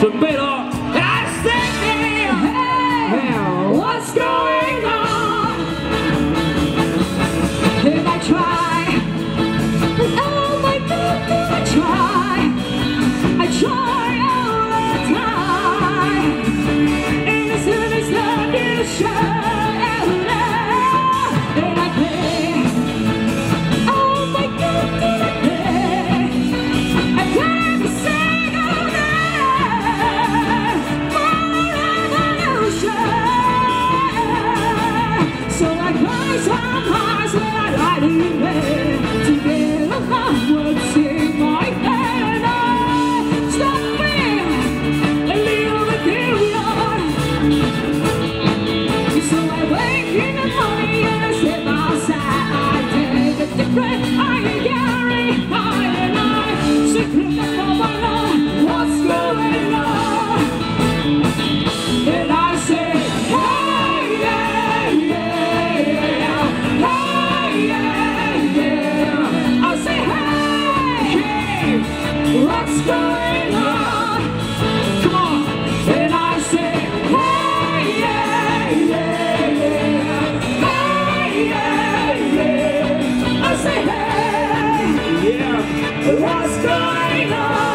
准备了。Nice and high, where I me. Lord.